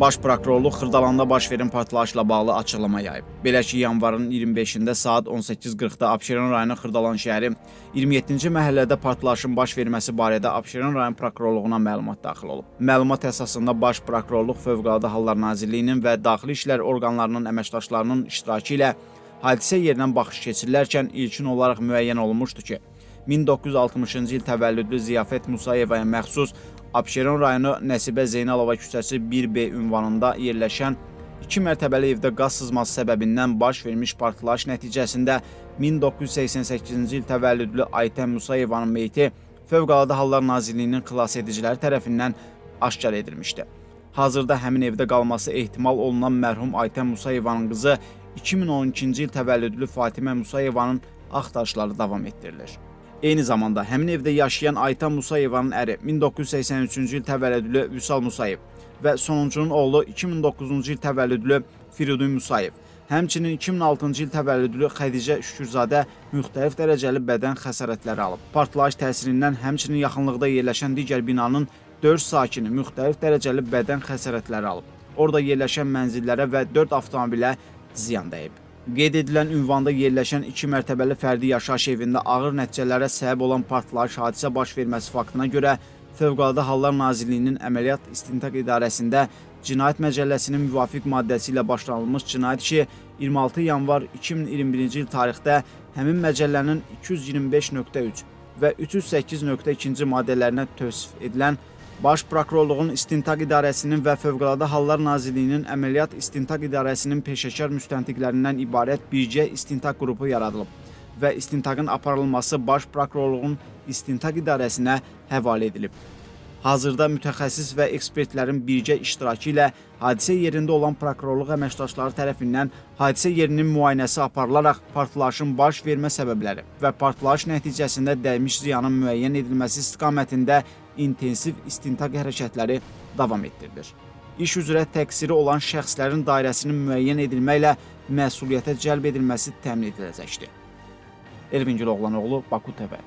Baş prokurorluq Xırdalanda baş verən partlayışla bağlı açıqlama yayıb. Belə ki, yanvarın 25-də saat 18:40-da Abşeron rayonu Xırdalan şəhəri 27-ci məhəllədə partlayışın baş verməsi barədə Abşeron rayon prokurorluğuna məlumat daxil olub. Məlumat əsasında Baş prokurorluq Fövqəladə Hallar Nazirliyinin və Daxili İşlər orqanlarının əməkdaşlarının iştirakı ilə hadisə yerinə baxış keçirilərkən ilkin olaraq müəyyən olunmuşdu ki, 1960-cı il təvəllüdlü Ziyafət Musayevaya məxsus Abşeron rayonu Nəsibə Zeynalova küçəsi 1B ünvanında yerləşən 2 mərtəbəli evdə qaz sızması səbəbindən baş vermiş partlayış nəticəsində 1988-ci il təvəllüdlü Aytən Musayevanın meyti Fövqəladə Hallar Nazirliyinin xilas ediciləri tərəfindən aşkar edilmişdi. Hazırda həmin evdə qalması ehtimal olunan mərhum Aytən Musayevanın qızı 2012-ci il təvəllüdlü Fatimə Musayevanın axtarışları davam etdirilir. Eyni zamanda həmin evdə yaşayan Aytan Musayevanın əri 1983-cü il təvəllüdlü Vüsal Musayev və sonuncunun oğlu 2009-cu il təvəllüdlü Firidun Musayev, həmçinin 2006-cı il təvəllüdlü Xədicə Şükürzadə müxtəlif dərəcəli bədən xəsarətləri alıb. Partlayış təsirindən həmçinin yaxınlıqda yerləşən digər binanın 4 sakini müxtəlif dərəcəli bədən xəsarətləri alıb. Orada yerləşən mənzillərə və 4 avtomobilə ziyan dəyib. Qeyd edilən ünvanda yerləşən 2 mərtəbəli fərdi yaşayış evində ağır nəticələrə səbəb olan partlayış hadisə baş verməsi faktına görə Fövqəladə Hallar Nazirliyinin Əməliyyat İstintaq İdarəsində Cinayət Məcəlləsinin müvafiq maddəsi ilə başlanılmış cinayət işi 26 yanvar 2021-ci il tarixdə həmin məcəllənin 225.3 və 308.2-ci maddələrinə tövsif edilən Baş Prokurorluğun İstintaq İdarəsinin və Fövqəladə Hallar Nazirliyinin Əməliyyat İstintaq İdarəsinin peşəkar müstəntiqlərindən ibarət birgə istintaq qrupu yaradılıb və istintaqın aparılması Baş Prokurorluğun İstintaq İdarəsinə həvalə edilib. Hazırda mütəxəssis və ekspertlərin birgə iştirakı ilə hadisə yerində olan prokurorluq əməkdaşları tərəfindən hadisə yerinin müayinəsi aparılaraq partlayışın baş vermə səbəbləri və partlayış nəticəsində dəymiş ziyanın müəyyən edilməsi istiqamətində intensiv istintaq hərəkətləri davam etdirilir. İş üzrə təqsiri olan şəxslərin dairəsinin müəyyən edilməklə məsuliyyətə cəlb edilməsi təmin ediləcəkdir. Elvin Güloğlanoğlu, Baku TV.